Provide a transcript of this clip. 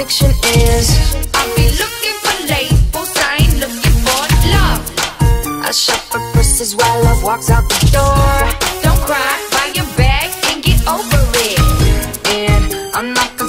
addiction is. I'll be looking for labels, I ain't looking for love. I shop for purses while love walks out the door. Don't cry, buy your bag and get over it. And I'm not